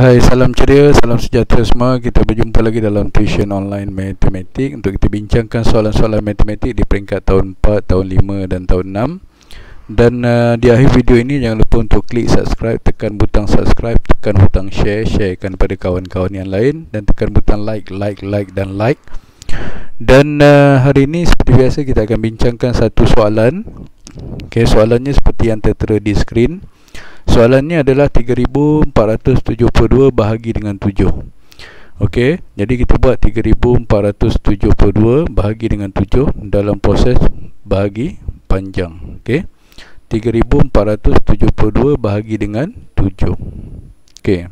Hai, salam ceria, salam sejahtera semua. Kita berjumpa lagi dalam tuition online matematik untuk kita bincangkan soalan-soalan matematik di peringkat tahun 4, tahun 5 dan tahun 6. Dan uh, di akhir video ini jangan lupa untuk klik subscribe, tekan butang subscribe, tekan butang share, sharekan kepada kawan-kawan yang lain dan tekan butang like, like, like dan like. Dan uh, hari ini seperti biasa kita akan bincangkan satu soalan. Okey, soalannya seperti yang tertera di skrin. Soalannya adalah 3472 bahagi dengan 7 Okey, jadi kita buat 3472 bahagi dengan 7 Dalam proses bahagi panjang. Okey 3472 bahagi dengan 7 Okey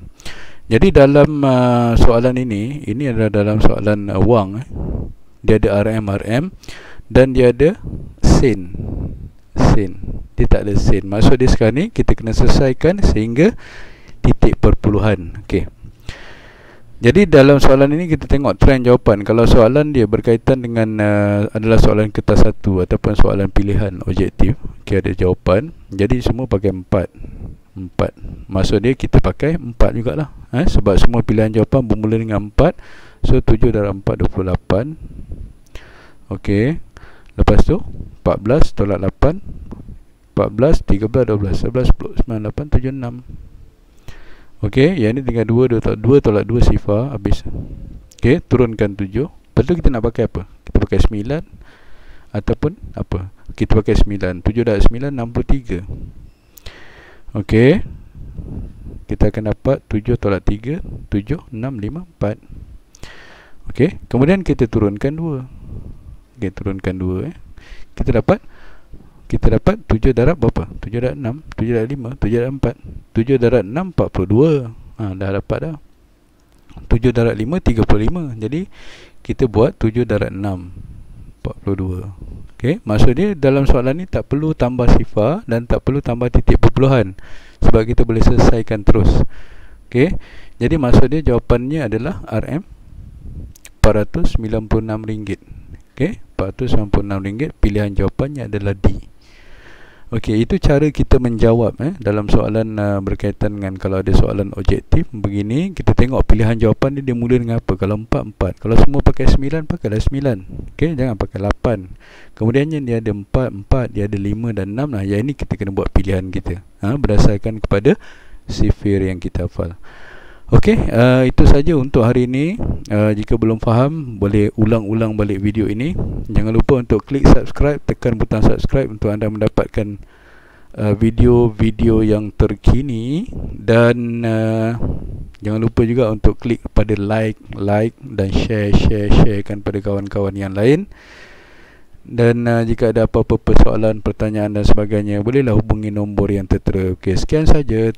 Jadi dalam uh, soalan ini Ini adalah dalam soalan uh, wang eh. Dia ada RM, RM Dan dia ada sen Sen dia tak ada sen. Maksud dia sekarang ni kita kena selesaikan sehingga titik perpuluhan. Okey. Jadi dalam soalan ini kita tengok trend jawapan. Kalau soalan dia berkaitan dengan uh, adalah soalan kertas satu ataupun soalan pilihan objektif okey ada jawapan. Jadi semua pakai empat. Empat. Maksud dia kita pakai empat jugalah. Eh? sebab semua pilihan jawapan bermula dengan empat. So tujuh darab empat dua puluh lapan. Okey. Lepas tu 14 tolak 8 14, 13, 12, 11, 10, 9, 8, 7, 6 Okey, yang ni tinggal 2, 2 tolak 2 tolak 2 sifar habis. Okey, turunkan 7 Lepas tu kita nak pakai apa? Kita pakai 9 Ataupun apa? Kita pakai 9 7 darab 9, 63 Okey. Kita akan dapat 7 tolak 3 7, 6, 5, 4 Okey, kemudian kita turunkan 2 Okey, turunkan 2 eh. Kita dapat kita dapat 7 darab berapa? 7 darab 6 7 darab 5 7 darab 4 7 darab 6 42 ha, dah dapat dah. 7 darab 5 35 jadi kita buat 7 darab 6 42 ok maksud dia dalam soalan ni tak perlu tambah sifar dan tak perlu tambah titik perpuluhan sebab kita boleh selesaikan terus. Ok jadi maksud dia jawapannya adalah RM 496 ringgit. Ok 496 ringgit pilihan jawapannya adalah D Okey, itu cara kita menjawab eh dalam soalan uh, berkaitan dengan kalau ada soalan objektif begini, kita tengok pilihan jawapan ni dia mula dengan apa? Kalau 4 4. Kalau semua pakai 9, pakailah 9. Okey, jangan pakai 8. Kemudiannya dia ada 4 4, dia ada 5 dan 6 lah. Yang ini kita kena buat pilihan kita. Ha, berdasarkan kepada sifir yang kita hafal. Okey, uh, itu saja untuk hari ini. Uh, jika belum faham, boleh ulang-ulang balik video ini. Jangan lupa untuk klik subscribe, tekan butang subscribe untuk anda mendapatkan uh, video-video uh, yang terkini dan uh, jangan lupa juga untuk klik pada like, like dan share, share, sharekan pada kawan-kawan yang lain. Dan uh, jika ada apa-apa persoalan, pertanyaan dan sebagainya, bolehlah hubungi nombor yang tertera. Okey, sekian saja.